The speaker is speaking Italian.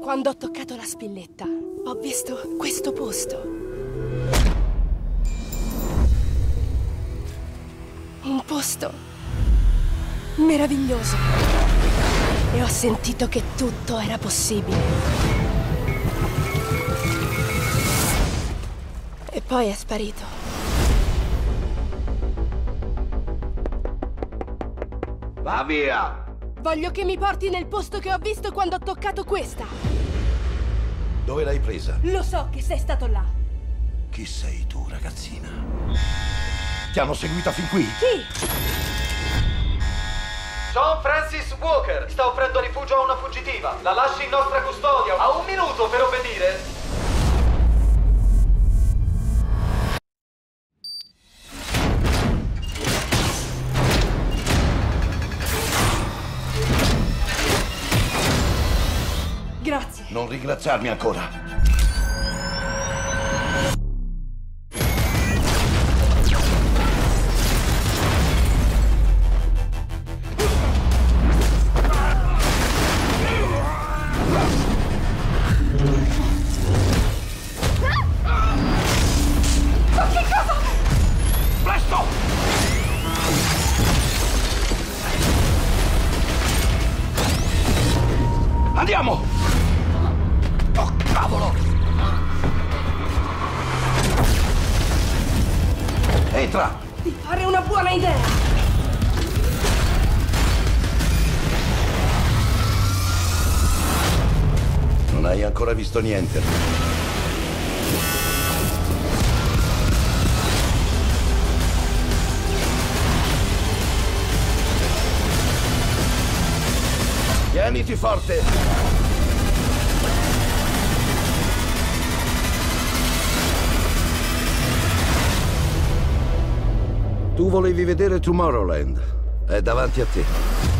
Quando ho toccato la spilletta, ho visto questo posto. Un posto meraviglioso. E ho sentito che tutto era possibile. E poi è sparito. Va via! Voglio che mi porti nel posto che ho visto quando ho toccato questa. Dove l'hai presa? Lo so che sei stato là. Chi sei tu, ragazzina? Ti hanno seguita fin qui? Chi? John Francis Walker sta offrendo rifugio a una fuggitiva. La lasci in nostra custodia. Ha un minuto per Grazie. Non ringraziarmi ancora. Presto! Andiamo! Entra! Ti pare una buona idea. Non hai ancora visto niente. Tieniti forte! Tu volevi vedere Tomorrowland. È davanti a te.